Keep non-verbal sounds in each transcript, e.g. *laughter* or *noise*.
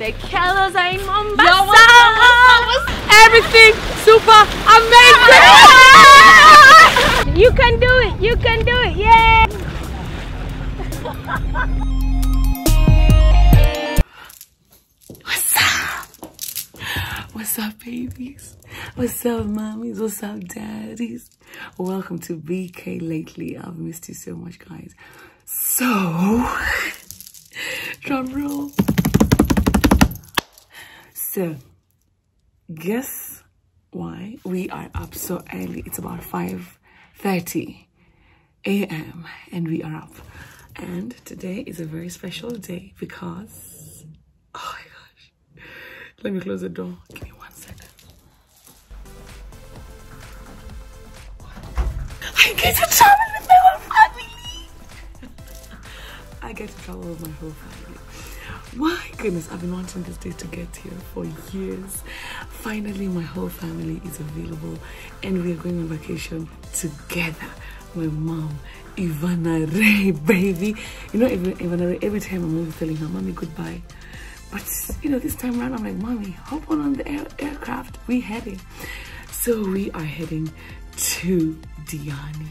The Kyallos are in Mombasa. Yo, what's Everything super amazing. *laughs* you can do it. You can do it. Yeah. What's up? What's up, babies? What's up, mommies? What's up, daddies? Welcome to BK Lately. I've missed you so much, guys. So, *laughs* drum roll. So, guess why we are up so early? It's about 5.30 a.m. and we are up. And today is a very special day because, oh my gosh. Let me close the door. Give me one second. I get to travel with my whole family. *laughs* I get to travel with my whole family. My goodness, I've been wanting this day to get here for years. Finally, my whole family is available and we are going on vacation together. My mom, Ivana Ray, *laughs* baby. You know, Ivana Ray, every time I'm always telling her, Mommy, goodbye. But, you know, this time around, I'm like, Mommy, hop on on the air- aircraft. We heading. So we are heading to Diani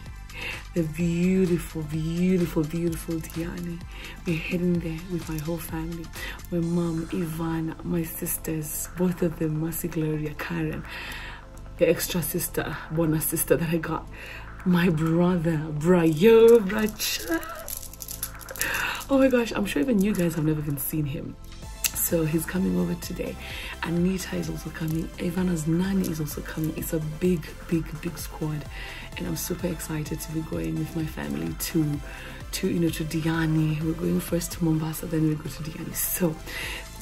the beautiful, beautiful, beautiful Diani. We're heading there with my whole family. My mom, Ivana, my sisters, both of them, Mercy Gloria, Karen, the extra sister, bonus sister that I got. My brother, Brayo, Bracha. Oh my gosh, I'm sure even you guys have never even seen him. So he's coming over today. Anita is also coming. Ivana's nanny is also coming. It's a big, big, big squad, and I'm super excited to be going with my family to, to you know, to Diani. We're going first to Mombasa, then we go to Diani. So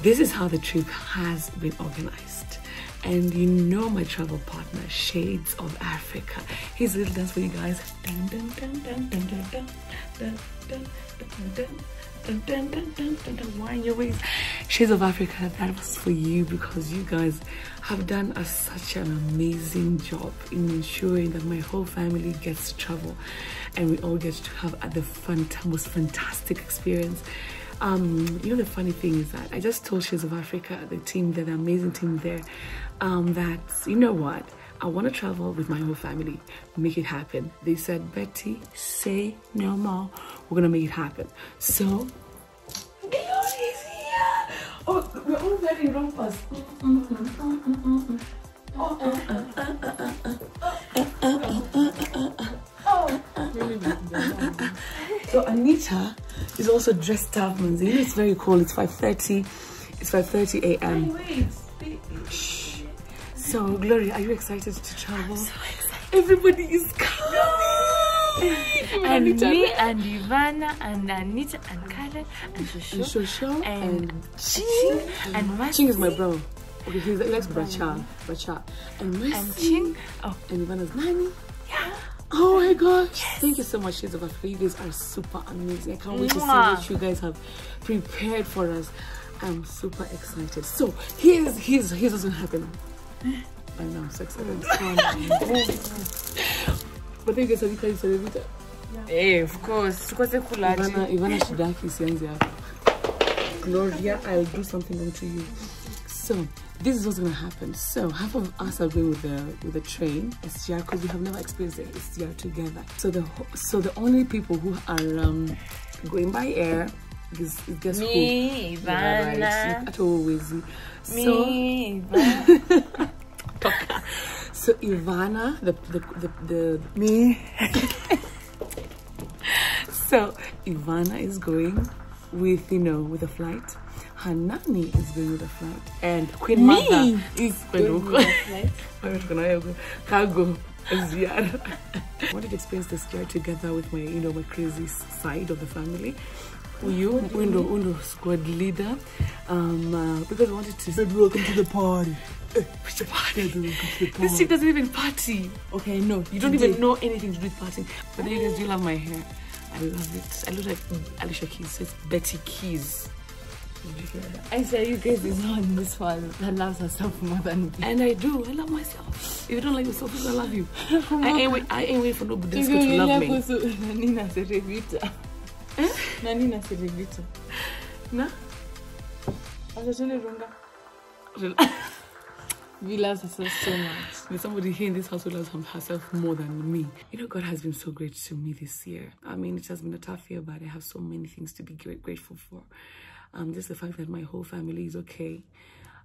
this is how the trip has been organized. And you know my travel partner, Shades of Africa. Here's a little dance for you guys. Dun, dun, dun, dun, dun, dun, dun, dun, dun. Wind your waist. Shades of Africa, that was for you because you guys have done a, such an amazing job in ensuring that my whole family gets to travel and we all get to have the fun, most fantastic experience. Um, you know the funny thing is that I just told Shades of Africa, the team the amazing team there, um, that you know what? I want to travel with my whole family, make it happen. They said, Betty, say no more. We're gonna make it happen. So, is here. Oh, we're all wearing rompers. So Anita is also dressed up, man. It's very cold. It's 5:30. It's 5:30 a.m. Shh. So Gloria, are you excited to travel? So excited. Everybody is coming. And me and Ivana and Anita and Karen and Shosho and and and Ching and Mercy Ching is my bro. Okay, he's he likes Bracha. Bracha. And Mercy. and Ching. Oh, And Ivana's nanny. yeah. Oh my gosh. Thank you so much, Shades of Africa. You guys are super amazing. I can't wait to see what you guys have prepared for us. I'm super excited. So here's here's here's what's gonna happen. *laughs* I know so excited. *laughs* but thank you so much, Cerevita. Eh, of course. Tukose kulaji. Ivana, Ivana Shidaki isianze hapa. Gloria, I'll do something onto you. So this is what's gonna happen. So half of us are going with the with the train SGR because we have never experienced SGR together. So the so the only people who are um, going by air is, is guess Me, who? Yeah, right. Ivana. At always. So Me, Ivana. *laughs* so Ivana, the the the, the Me. *laughs* So Ivana is going with you know with a flight. Her nanny is going with a flight, and Queen Mother is going with cargo. Ziara. *laughs* I wanted to experience this year together with my you know my crazy side of the family. You, window, window squad leader, um, uh, because I wanted to. Baby, welcome to the party. Which party? Baby, welcome to the This chick doesn't even party. Okay, no. You don't even know anything to do with partying. But then you guys do love my hair. I love it. I look like Alicia Keys. So it's Betty Keys. Did you hear that? I say you guys is not in this one that loves herself more than me. And I do. I love myself. If you don't like yourself, I love you. *laughs* I ain't wait. I ain't wait for nobody to love me. *laughs* nani na nani na Cerevita No? We love herself so much. There's somebody here in this house who loves herself more than me. You know, God has been so great to me this year. I mean, it has been a tough year, but I have so many things to be great, grateful for. Um, just the fact that my whole family is okay.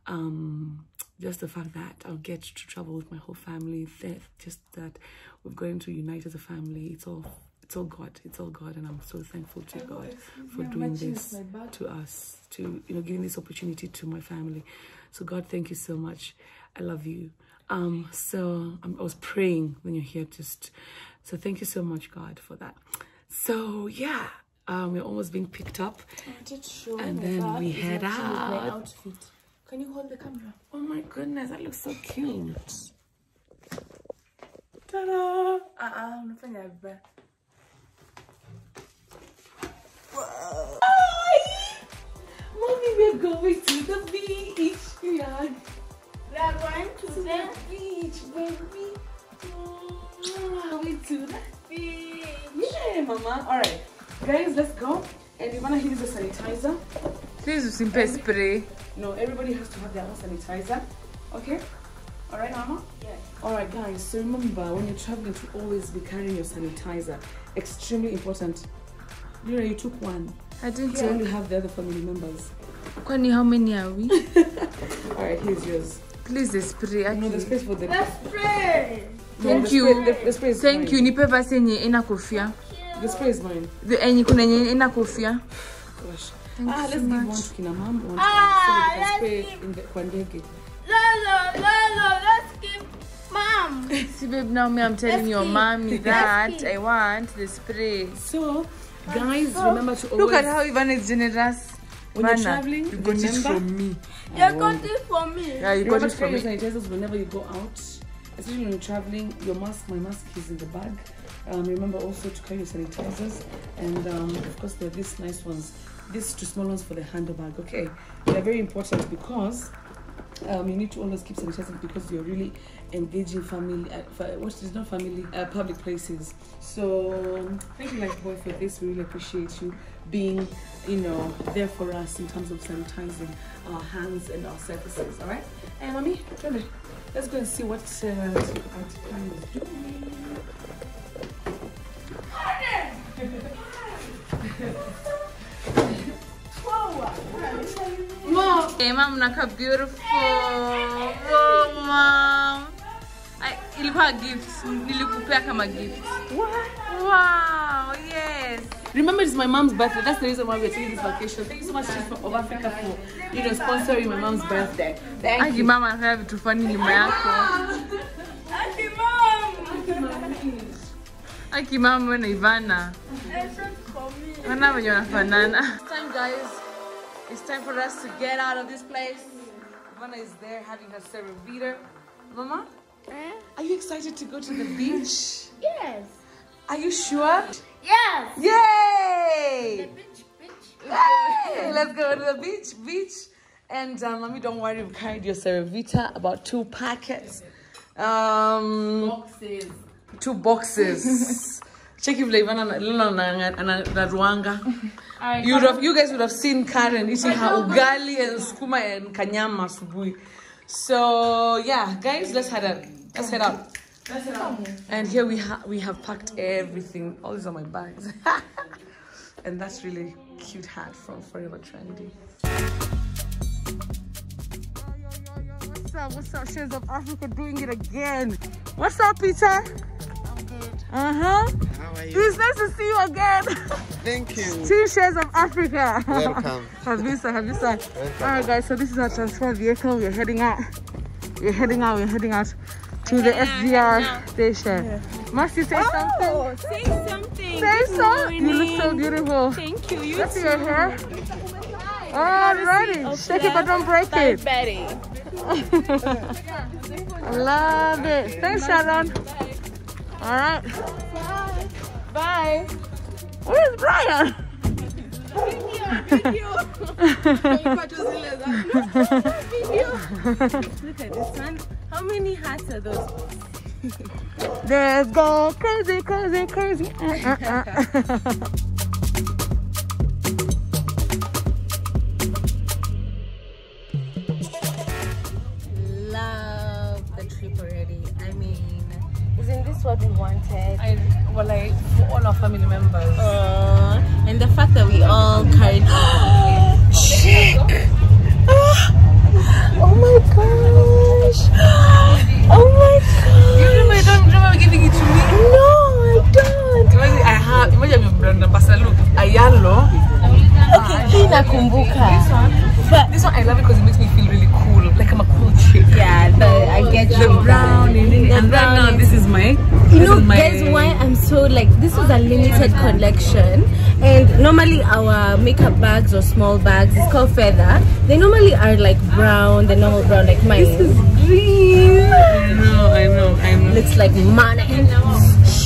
Um, just the fact that I'll get to travel with my whole family. Just that we've gotten to unite as a family. It's all it's all God. It's all God, and I'm so thankful to God for doing this to us, to you know, giving this opportunity to my family. So God, thank you so much. I love you. Um, so um, I was praying when you're here, just so thank you so much, God, for that. So yeah, um, we're almost being picked up, I did show and then we head matching with my out. outfit. Can you hold the camera? Oh my goodness, that looks so cute. Ta-da! Ah, ah, unafanya vibaya. Mommy, we're going to the beach. Yeah. We are going to the beach, baby. Going to the beach. Yeah, mama. All right, guys, let's go. And you wanna use a sanitizer? Please usimpe spray. No, everybody has to have their own sanitizer. Okay? All right, mama. Yes. All right, guys. So remember, when you're traveling, to always be carrying your sanitizer. Extremely important. You know, you took one. I didn't You only have the other family members. Kwani how many are we? *laughs* All right, here's yours. Please the spray. No, the spray space for the. spray. Thank, No, Thank the you. Spray, the, the spray is Thank you. mine. Nipe basi yenye ina kofia. The spray is mine. The enye kuna yenye ina kofia. Gosh. Thank ah, you let's so give much. one to Kina Mom, one to Ah, so let's give- spray in the kwa ndege. Lolo, Lolo, let's give mom. See, *laughs* babe, now me, I'm telling Let's your mommy that. I want the spray. So, guys, remember to always. Look at how Ivan is generous. When you're traveling, you got it remember- from me. You got it for me. Yeah, you got Remember it to from me. sanitizers whenever you go out, especially when you're traveling. Your mask, my mask is in the bag. Um, remember also to carry your sanitizers, and um, of course there are these nice ones. These two small ones for the handbag. Okay, they're very important because um, you need to always keep sanitizing because you're really engaging family. Uh, what is not family? Uh, public places. So thank you, Lifebuoy, for this. We really appreciate you being, you know, there for us in terms of sanitizing our hands and our surfaces. All right. Hey, mommy, come here. Let's go and see what uh, is doing. *laughs* Mom. Hey, mom, naka beautiful. Oh, mom. I, ilikuwa gift. Nilikupea kama gift. What? Wow, yes. Remember, it's my mom's birthday. That's the reason why we're taking this vacation. Thank you so much, Chief of Africa, for you know sponsoring my mom's birthday. Thank Aki you. mama anafanya vitu fani nyuma yako. Auntie mom. Aki mama na Ivana. It's not for me. Wana wenye wanafanana. It's time guys. It's time for us to get out of this place. Ivana is there having her Cerevita. Mama, Eh? Are you excited to go to the beach? *laughs* Yes. Are you sure? Yes. Yay! Bitch, bitch. Hey, let's go to the beach, beach. And um, mommy, don't worry, we've carried your Cerevita, about two packets, um, boxes. two boxes. *laughs* Check if Leivana na- Lila na- na na Ruanga. *laughs* You would have, you guys would have seen Karen eating her ugali and skuma and kanyama asubuhi. So yeah, guys, let's head out. Let's head out. And here we have we have packed everything. All these are my bags. *laughs* and that's really cute hat from Forever Trendy. What's up? What's up? Shades of Africa doing it again. What's up, Peter? I'm good. Uh huh. How are you? It's nice to see you again. Thank you. *laughs* Team Shades of Africa. Welcome. *laughs* Havisa, Havisa. All right, guys. So this is our transfer vehicle. We're heading out. We're heading out. We're heading out to the SGR station. Mercy, say something. Say something. Say Good so. You look so beautiful. Thank you. You Let's see too. your hair. Alrighty. Shake it, but don't break Bye, it. Betty. *laughs* I love it. Thanks, Sharon. All right. Bye. Bye. Where's Brian? Video. Video. Look at this one. How many hats are those? Let's go crazy, crazy, crazy. Uh, uh, uh. Love the trip already. I mean, this what we wanted. I, well, like for all our family members. Uh, and the fact that we all carried. *gasps* Chick! Oh my gosh! *gasps* Oh my gosh! You remember, you don't remember giving it to me? No, I don't. Imagine I have, imagine you've done the Basalu, a yellow. Okay, hii nakumbuka. But This one I love it because it makes me feel really cool, like I'm a cool chick. yeah, the, I get The you. brown, and, then- The and brown now this is my. You know, my, guys, why I'm so like this was a limited collection, and normally our makeup bags or small bags is called feather. They normally are like brown, the normal brown like mine. This is green. *gasps* I know, I know, I know. looks like money,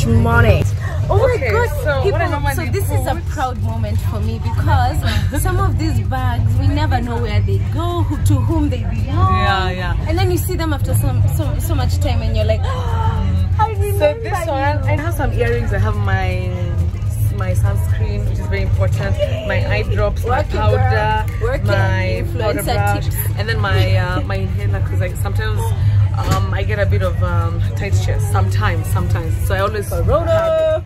money. Oh Okay, my god! so People, so this is a proud moment for me because some of these bags we never know where they go, who, to whom they belong. Yeah, yeah. And then you see them after some so, so much time, and you're like, *gasps* I remember. So this one, I have some earrings. I have my my sunscreen, which is very important. My eye drops, my powder. My powder brush, and then my uh, my inhaler because like sometimes um, I get a bit of um, tight chest. Sometimes, sometimes. So I always Corona.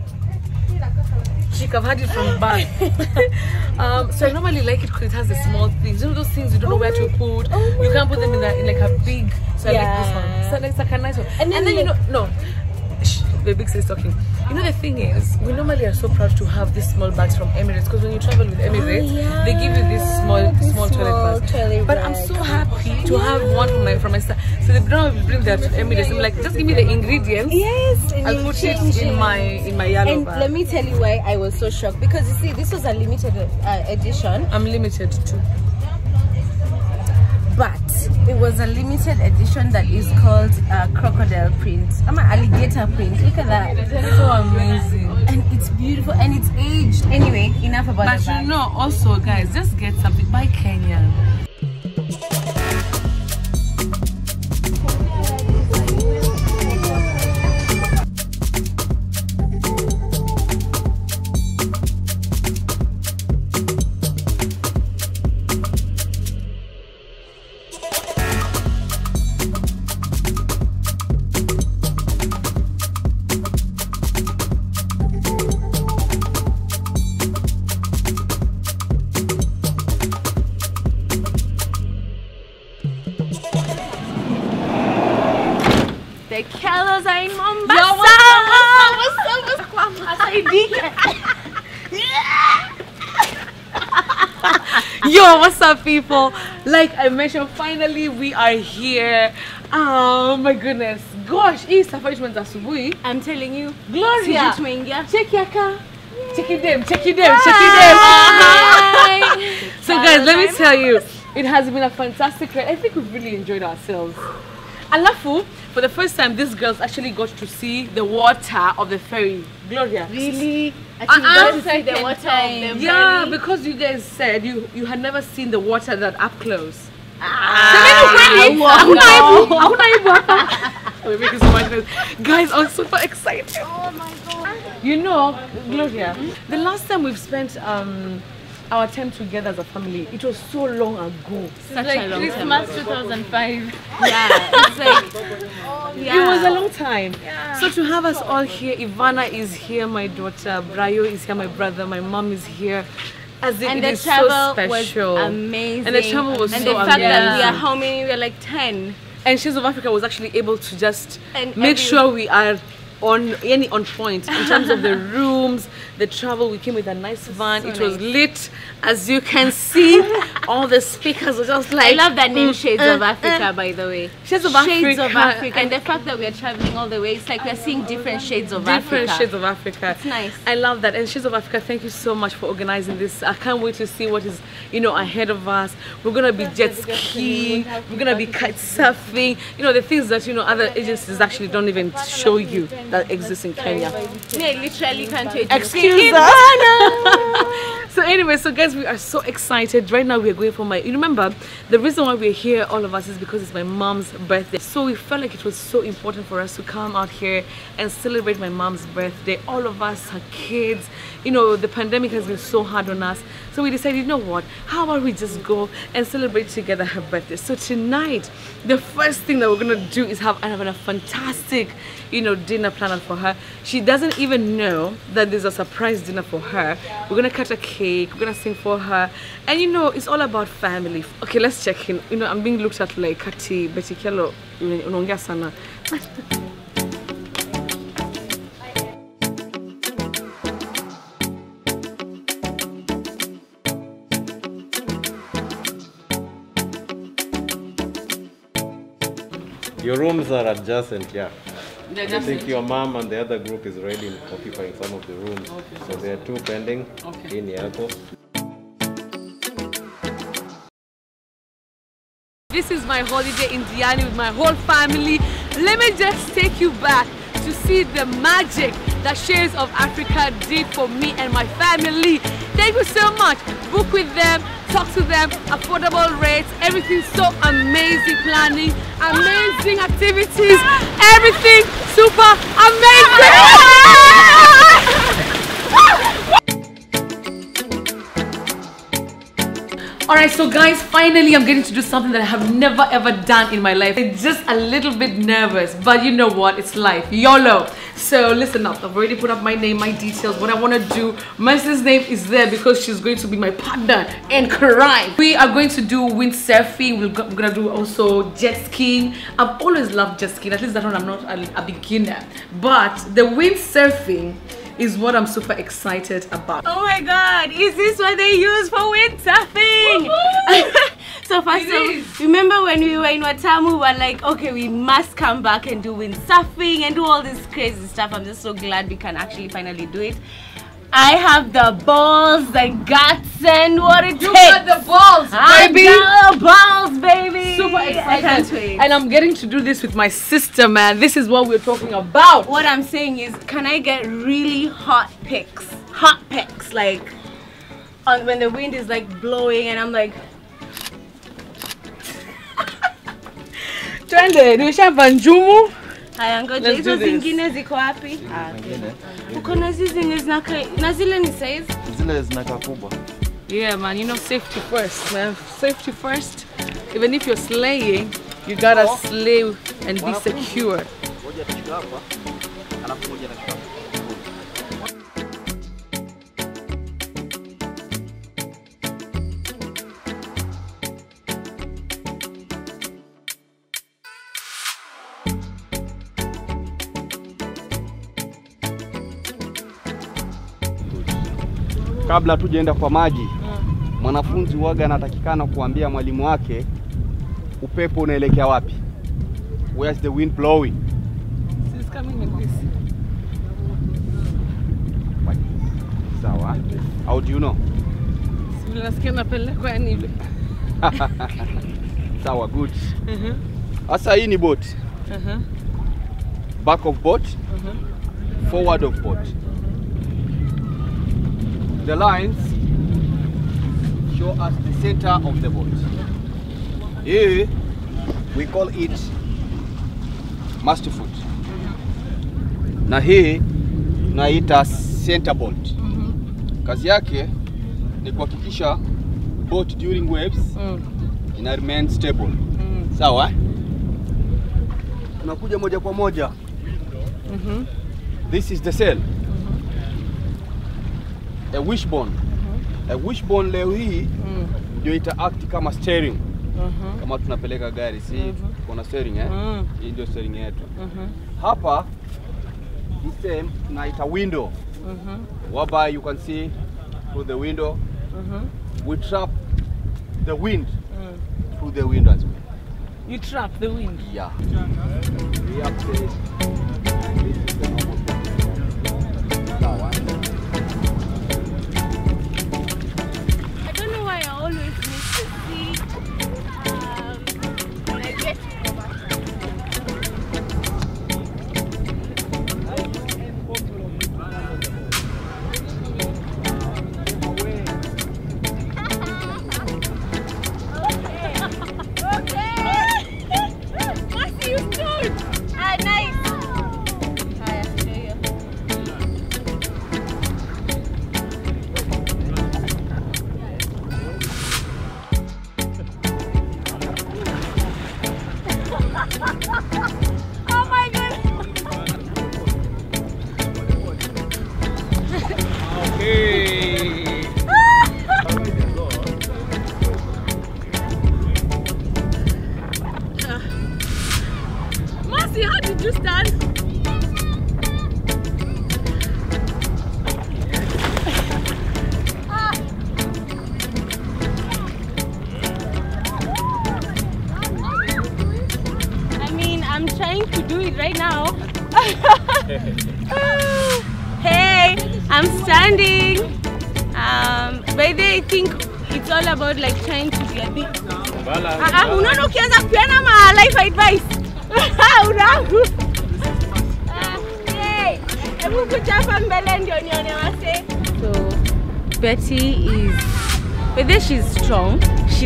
Chic, I've had it from birth. *laughs* um, so I normally like it because it has the small things. You know those things you don't know where to put. you can't put them in, a, in like a big. So I like this one. Yeah. So it's like a nice one. And And then then, you know, no. The big sis talking. You know the thing is, we normally are so proud to have these small bags from Emirates because when you travel with Emirates, yeah. they give you this small, This small, toilet bag. but I'm so happy to have one from my from my side. So they don't bring that to Emirates. I'm like, just give me the ingredients. Yes, and I'll put it in my in my yellow And bag. let me tell you why I was so shocked because you see, this was a limited uh, edition, I'm limited too. But it was a limited edition that is called uh, crocodile print. I'm an alligator print. Look at that. it's So amazing. And it's beautiful and it's aged. Anyway, enough about that. But you know, also guys, just get something. by Kenyan. Up, people? Like I mentioned, finally we are here. Oh my goodness. Gosh, hii safari tumeanza asubuhi. I'm telling you, Gloria. Check yaka. Check it them, check it them, check it ah. them. *laughs* So guys, let me tell you, it has been a fantastic ride. I think we've really enjoyed ourselves. Alafu, for the first time, these girls actually got to see the water of the ferry. Gloria. Really? I think see the water Yeah, because you guys said you you had never seen the water that up close. Ah, *laughs* We're making so much noise. Guys, I'm super excited. Oh my god. You know, Gloria, the last time we've spent um our time together as a family, it was so long ago. Such Like a long time Christmas ago. 2005. Yeah, it's like *laughs* It was a long time. So to have us all here, Ivana is here, my daughter, Brayo is here, my brother, my mom is here. As in, and it the is so was special. amazing. And the travel was and so the fact that we are how many? We are like ten. and Shades of Africa was actually able to just And make every- sure we are on any on point in terms of the *laughs* rooms, the travel. We came with a nice van. it was nice. lit, as you can see. all the speakers were just like I love that name, mm, Shades uh, of Africa, uh. by the way. Shades of Shades of Africa. Africa, and the fact that we are traveling all the way, it's like we are seeing different shades of Different Africa. shades of Africa. It's nice. I love that. And Shades of Africa, thank you so much for organizing this. I can't wait to see what is, you know, ahead of us. We're gonna be jet skiing. We're gonna be kite surfing. You know, the things that you know other agencies actually don't even show you that exists in Kenya. I literally can't. Excuse us. so *laughs* *laughs* So anyway, so guys, we are so excited. Right now we are going for my you remember the reason why we're here, all of us, is because it's my mom's birthday. So we felt like it was so important for us to come out here and celebrate my mom's birthday. All of us, her kids, you know, the pandemic has been so hard on us. So we decided, you know what, how about we just go and celebrate together her birthday. So tonight, the first thing that we're gonna do is have, have a fantastic, you know, dinner planned for her. She doesn't even know that there's a surprise dinner for her. We're gonna cut a cake, we're gonna sing for her. And you know, it's all about family. Okay, let's check in. You know, I'm being looked at like Kati, Betty Kyallo, sana. Your rooms are adjacent, yeah. I think your mom and the other group is already occupying some of the rooms. So there are two pending Okay. in yako. This is my holiday in Diani with my whole family. Let me just take you back to see the magic that Shades of Africa did for me and my family. Thank you so much. Book with them, talk to them, affordable rates, everything so amazing planning, amazing activities, everything super so guys, finally I'm getting to do something that I have never ever done in my life. I'm just a little bit nervous, but you know what? It's life. YOLO. So listen up. I've already put up my name, my details, what I want to do. Mercy's name is there because she's going to be my partner in crime. We are going to do windsurfing. We're we're gonna do also jet skiing. I've always loved jet skiing. At least that one I'm not a, a beginner. But the windsurfing is what I'm super excited about. Oh my god, is this what they use for windsurfing? *laughs* so first of remember when we were in Watamu, we were like, okay, we must come back and do windsurfing and do all this crazy stuff. I'm just so glad we can actually finally do it. I have the balls, the guts, and what it You takes. got the balls, I baby. got the balls, baby. super I excited. And I'm getting to do this with my sister, man. This is what we're talking about. what I'm saying is, can I get really hot pics? Hot pics, like on when the wind is like blowing, and I'm like, Twende, nimeshava njumu. Haya ngoja hizo zingine ziko wapi? Ah. Uko na hizi zenye zinaka na zile ni size? Zile zinaka kubwa. Yeah, man, you know safety first, man. Safety first. Even if you're slaying, you gotta slay and be secure. Ngoja tuchukue hapa, alafu ngoja atashika Kabla tujaenda kwa maji, mwanafunzi waga anatakikana kuambia mwalimu wake upepo unaelekea wapi. Where's the wind blowing? She's coming in this. Like this. Sawa. How do you know? Si vile nasikia napelekwa yani hivi. *laughs* Sawa, good. Mhm, Sasa hii ni boat. mhm, Back of boat, mhm. forward of boat. The lines show us the center of the boat. Here we call it master foot. Na hii tunaita center bolt. Kazi yake ni kuhakikisha boat during waves Mm, ina remain stable. mm, Sawa? Tunakuja moja kwa moja. mhm. This is the sail. A wishbone. A wishbone leo hii ndio ita act kama steering. mhm, Kama tunapeleka gari, si kuna tuko na steering eh? Mm. Hii ndio steering yetu. mhm, Hapa this same tunaita window. mhm, Whereby you can see through the window. mhm, We trap the wind mm. through the window as well. You trap the wind. Yeah.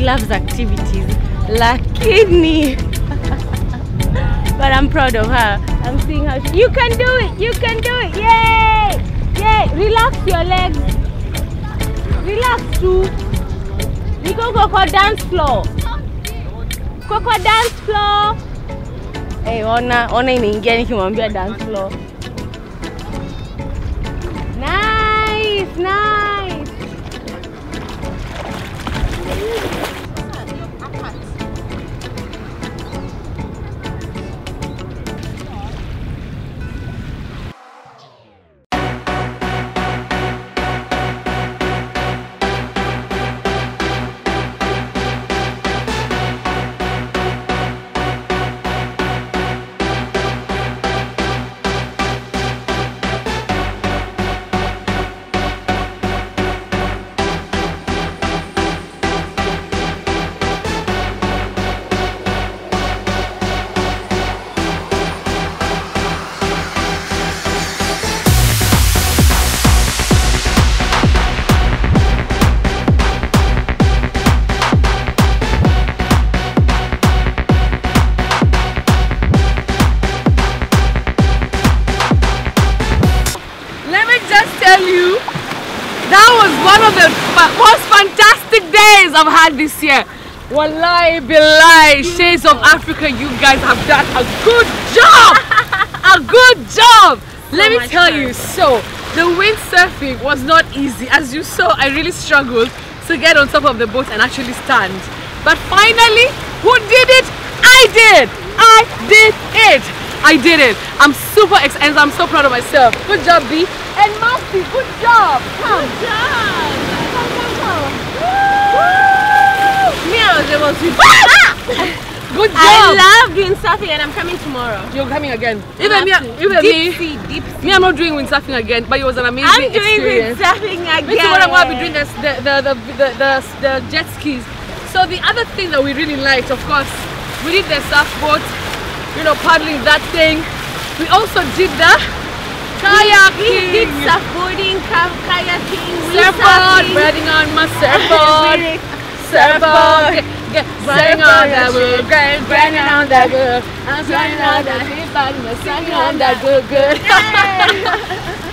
Loves activities. Lakini *laughs* but I'm proud of her. I'm seeing how she, you can do it. You can do it. Yay! Yay! Relax your legs. Relax too. Niko kwa kwa dance floor. Kwa kwa dance floor. Hey, ona ona imeingia nikimwambia dance floor. Nice, nice. Had this year. Wallahi billahi, Shades of Africa, you guys have done a good job! a good job! Oh Let me tell fun. you, so the windsurfing was not easy. As you saw, I really struggled to get on top of the boat and actually stand. But finally, who did it? I did! I did it! I did it! I'm super excited. I'm so proud of myself. Good job, B. And Mercy, good job! Come. Good job. Come, come, come. Me, I was able to. Good job! I love doing surfing and I'm coming tomorrow. You're coming again. Even me, even deep me, sea, deep sea. me, I'm not doing windsurfing again, but it was an amazing experience. I'm doing windsurfing again. Me too, what I'm going to be doing this, the, the, the, the, the, jet skis. So the other thing that we really liked, of course, we did the surfboat, you know, paddling that thing. We also did the kayaking. We did surfboarding, kayaking, surfboard, riding on my *laughs* surfboard. Surfboard, riding on that good, riding on that good. I'm riding on that hip hop, I'm singing on that good, good. *laughs*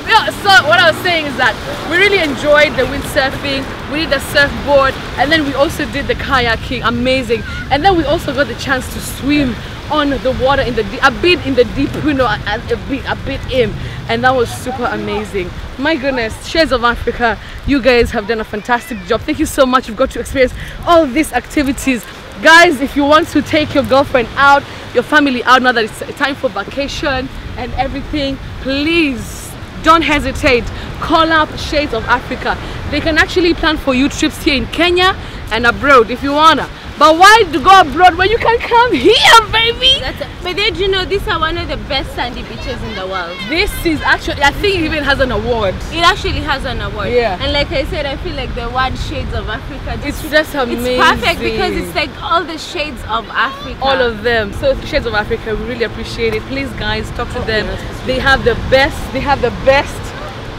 So what I was saying is that we really enjoyed the windsurfing, we did the surfboard, and then we also did the kayaking, amazing. And then we also got the chance to swim on the water in the deep, a bit in the deep, *laughs* you know, a, a bit, a bit in, and that was super amazing. My goodness, Shades of Africa, you guys have done a fantastic job. Thank you so much. You've got to experience all these activities. Guys, if you want to take your girlfriend out, your family out, now that it's time for vacation and everything, please don't hesitate call up shades of africa they can actually plan for you trips here in kenya and abroad if you wanna but why to go abroad when you can come here baby That's but did you know these are one of the best sandy beaches in the world? this is actually i think it even has an award It actually has an award. Yeah. And like I said, I feel like the word Shades of Africa it's just just amazing It's perfect because it's like all the shades of Africa. all of them so shades of africa we really appreciate it please guys talk Oh, to them they have the best they have the best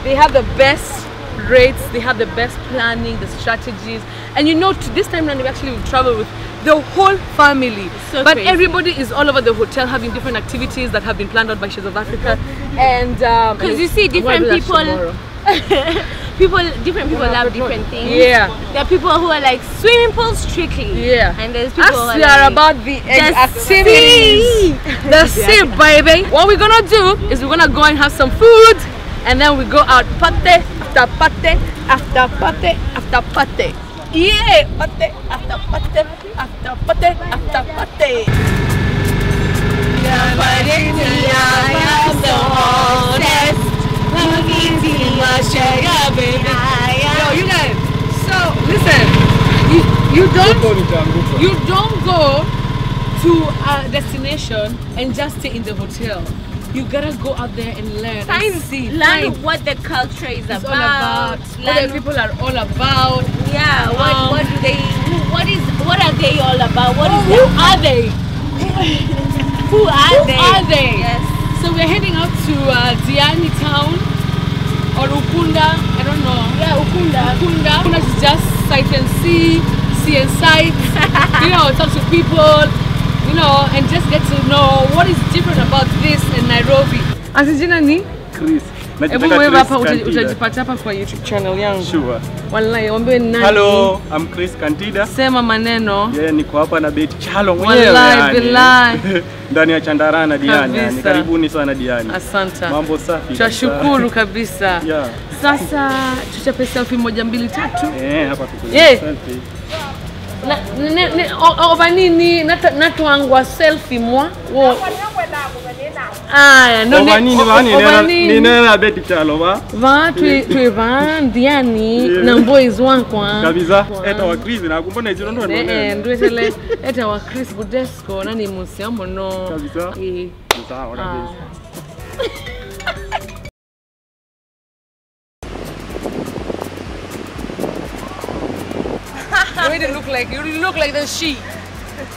they have the best rates they have the best planning the strategies and you know to this time around we actually will travel with the whole family so but crazy. everybody is all over the hotel having different activities that have been planned out by shades of africa and um Because you see, I'm gonna do different people- *laughs* people different people love different things. Yeah. There are people who are like swimming pools strictly. Yeah. And there's people Us, who we are are like, about the the activities. sea. The sea, baby. What we're gonna do is we're gonna go and have some food, and then we go out party after party after party after party. Yeah, party after party after party after party. Yo, you guys. So listen, you you don't you don't go to a destination and just stay in the hotel. You gotta go out there and learn and see. learn find what the culture is about. about. What learn, the people are all about. yeah, what, um, what do they, who- what is, what are they all about? What is Who their, are they? *laughs* who are Who they? are they? Yes. So we're heading out to uh, Diani town or Ukunda. I don't know. Yeah, Ukunda. Ukunda. Ukunda is just sight and see, see and sight. *laughs* you know, talk to people. You know, and just get to know what is different about this in Nairobi. Jina ni? Chris. Hebu wewe Chris hapa utajipata hapa kwa YouTube channel yangu. Sure. Wallahi, nani? Hello, I'm Chris Kantida. Sema maneno. Yeah, niko hapa na Betty Chalo mwenyewe Wallahi, billahi. *laughs* Ndani ya Chandarana Diani. Yani. Kabisa. Karibuni sana Diani. Asante. Mambo safi. Twashukuru *laughs* kabisa. Yeah. Sasa tuchape selfie moja mbili tatu. Eh, hapa tuko. Yeah. Selfie ova nini natwangwa selfi mwa aya ninela beti chalo va? Ndiani na mboys wakwa kabisa. Eta wa Chris na kumbona izo eh, ndo Budesco nani musiambo no You really look like you look like the she.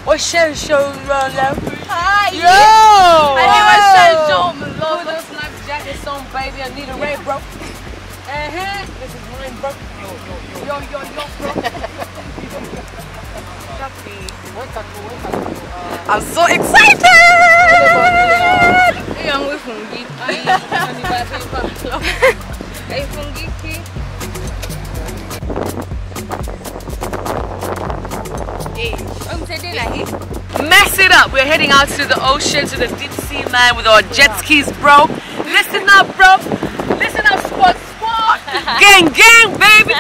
What shell show Hi. Yo. I shall show love. Put a this on, baby. I need a ray, bro. Uh-huh. This is mine, bro. Yo, yo, yo, yo, yo, bro. *laughs* I'm so excited! We're heading out to the ocean, to the deep sea, man, with our jet skis, bro. Listen up, bro. Listen up, sport, sport. *laughs* gang, gang, baby.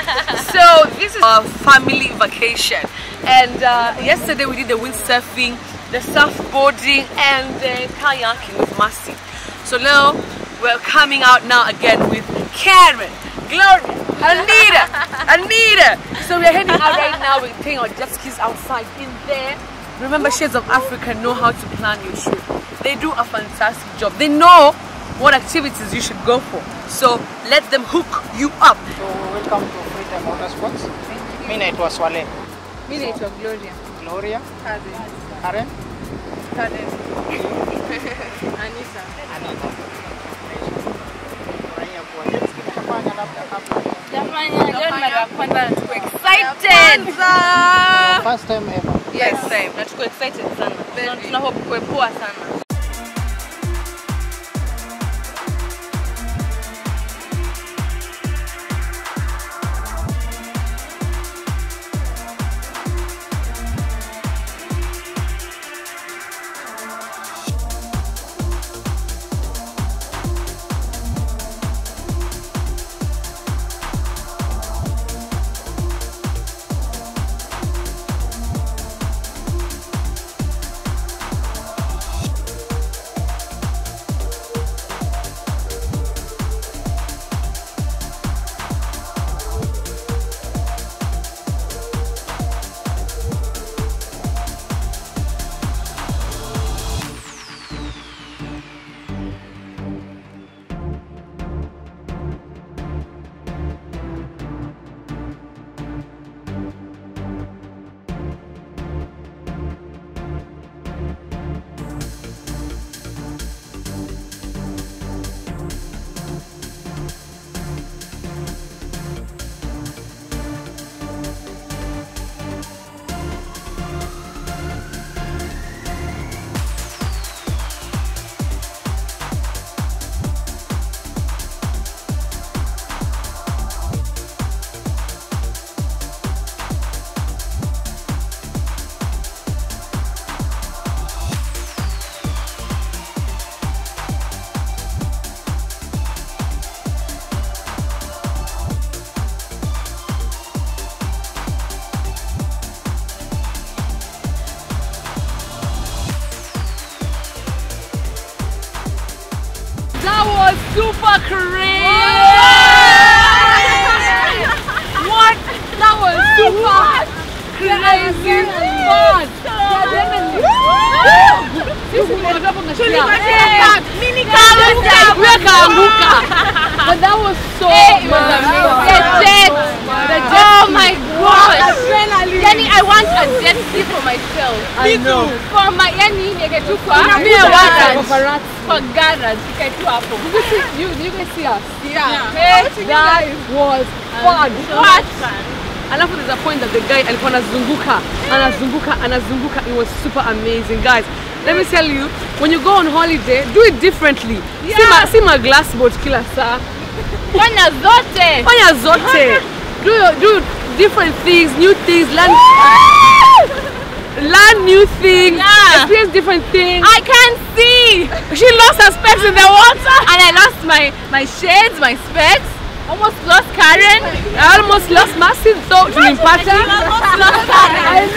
So this is a family vacation, and uh, yesterday we did the windsurfing, the surfboarding, and the kayaking with Masi. So now we're coming out now again with Karen, Gloria, Anita, *laughs* Anita. So we're heading out right now. We're taking our jet skis outside in there. Remember, Shades of Africa know how to plan your trip. They do a fantastic job. They know what activities you should go for. So let them hook you up. So welcome to Freedom Motorsports. Mimi naitwa Swale Mimi naitwa Gloria. Gloria. Karen Kaden. *laughs* Anita. Anita. Furahia kuwa jet ski mtafanya labda kabla Jamani, leo ni mara ya kwanza na tuko excited. first time ever. Yes, same. Tuko excited sana. Tuna- hope sana. Super crazy. What? That was super crazy and fun. Yeah, definitely. Wewe kaanguka. But that was so amazing. The jet. The jet. Oh my gosh. Yani, I want a jet ski for myself. I know. For my yani tu kwa Niambie garage. paparazzi. Kwa garage. Ikae tu hapo. You, you guys see us? Yeah. yeah. That was fun. What fun. Alafu there's a point that the guy alikuwa anazunguka, anazunguka, anazunguka. It was super amazing, guys. Let me tell you, when you go on holiday, do it differently. Yeah. See, my, si ma glass boat kila saa. Fanya zote. Fanya zote. *laughs* Do your, do different things, new things, learn learn new things, Yeah. experience different things. I can't see. She lost her specs in the water. And I lost my my shades, my specs. Almost lost Karen. I almost lost massive thought to Impata. Almost lost *laughs* Karen.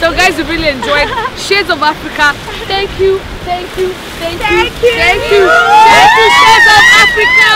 So guys, we really enjoyed Shades of Africa. Thank you, thank you, thank, you, Thank you. thank you, thank you, Shades of Africa.